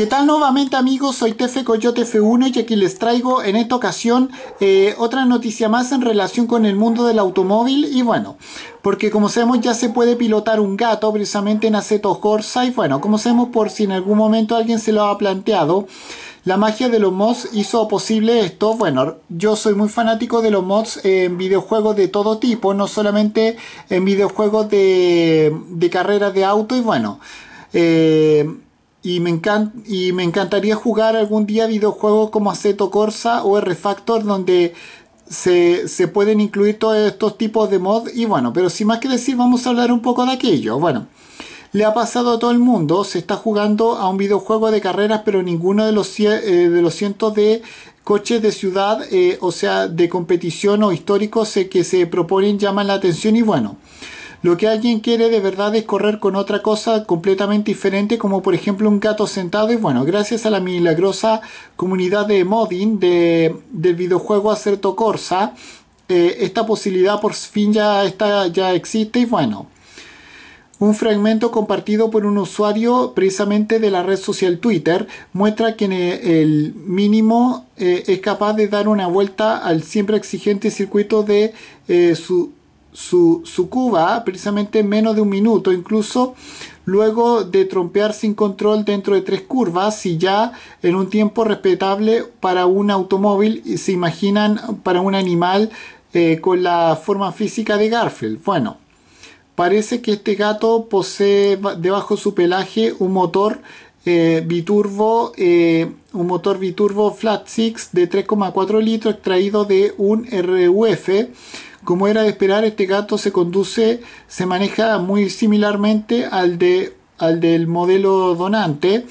¿Qué tal nuevamente amigos? Soy Tefe Coyote F1 y aquí les traigo en esta ocasión eh, otra noticia más en relación con el mundo del automóvil y bueno, porque como sabemos ya se puede pilotar un gato precisamente en Aceto Corsa y bueno, como sabemos por si en algún momento alguien se lo ha planteado, la magia de los mods hizo posible esto. Bueno, yo soy muy fanático de los mods en videojuegos de todo tipo, no solamente en videojuegos de, de carreras de auto y bueno. Eh, y me, y me encantaría jugar algún día videojuegos como Aceto Corsa o R-Factor donde se, se, pueden incluir todos estos tipos de mods y bueno, pero sin más que decir vamos a hablar un poco de aquello. Bueno, le ha pasado a todo el mundo, se está jugando a un videojuego de carreras pero ninguno de los, eh, de los cientos de coches de ciudad, eh, o sea, de competición o históricos que se proponen llaman la atención y bueno. Lo que alguien quiere de verdad es correr con otra cosa completamente diferente, como por ejemplo un gato sentado. Y bueno, gracias a la milagrosa comunidad de modding de, del videojuego Acerto Corsa, eh, esta posibilidad por fin ya, está, ya existe. Y bueno, un fragmento compartido por un usuario precisamente de la red social Twitter muestra que el mínimo eh, es capaz de dar una vuelta al siempre exigente circuito de eh, su su, su cuba precisamente en menos de un minuto, incluso luego de trompear sin control dentro de tres curvas y ya en un tiempo respetable para un automóvil, se imaginan para un animal eh, con la forma física de Garfield. Bueno, parece que este gato posee debajo de su pelaje un motor eh, biturbo, eh, un motor biturbo Flat Six de 3,4 litros extraído de un RUF como era de esperar, este gato se conduce, se maneja muy similarmente al, de, al del modelo donante,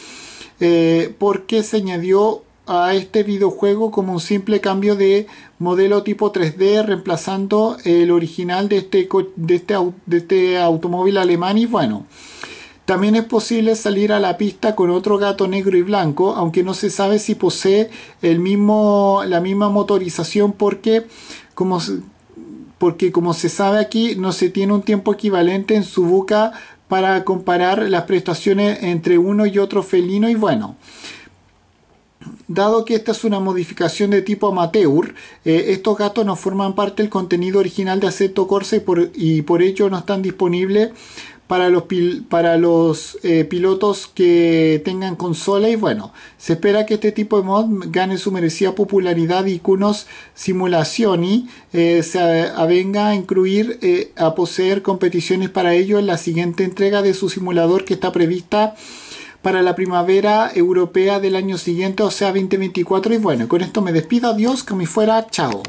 eh, porque se añadió a este videojuego como un simple cambio de modelo tipo 3D reemplazando el original de este, de este, este automóvil alemán y bueno. También es posible salir a la pista con otro gato negro y blanco, aunque no se sabe si posee el mismo, la misma motorización porque como porque como se sabe aquí no se tiene un tiempo equivalente en su boca para comparar las prestaciones entre uno y otro felino y bueno. Dado que esta es una modificación de tipo amateur, eh, estos gatos no forman parte del contenido original de Aceto Corsa y por, y por ello no están disponibles para los, eh, pilotos que tengan consola y bueno, se espera que este tipo de mod gane su merecida popularidad y que unos simulaciones eh, se avenga a incluir eh, a poseer competiciones para ello en la siguiente entrega de su simulador que está prevista para la primavera europea del año siguiente, o sea 2024 y bueno, con esto me despido, adiós, que me fuera, chao.